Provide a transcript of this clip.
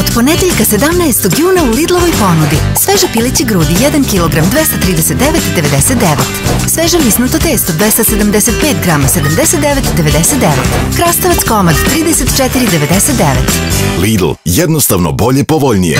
Od ponedeljka 17. juna u Lidlovoj ponudi. Sveže pileći grudi 1 kg 239,99. Sveže lisnuto testo 275 g 79,99. Krastavac komad 34,99. Lidl. Jednostavno bolje povoljnije.